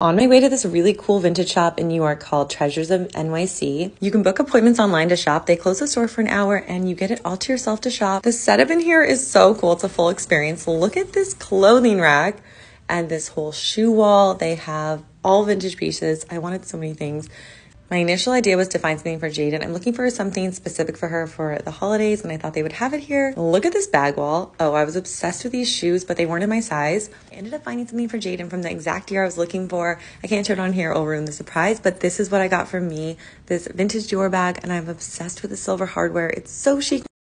On my way to this really cool vintage shop in New York called Treasures of NYC. You can book appointments online to shop. They close the store for an hour and you get it all to yourself to shop. The setup in here is so cool. It's a full experience. Look at this clothing rack and this whole shoe wall. They have all vintage pieces. I wanted so many things. My initial idea was to find something for Jaden. I'm looking for something specific for her for the holidays, and I thought they would have it here. Look at this bag wall. Oh, I was obsessed with these shoes, but they weren't in my size. I ended up finding something for Jaden from the exact year I was looking for. I can't turn on here, it'll ruin the surprise, but this is what I got for me. This vintage Dior bag, and I'm obsessed with the silver hardware. It's so chic.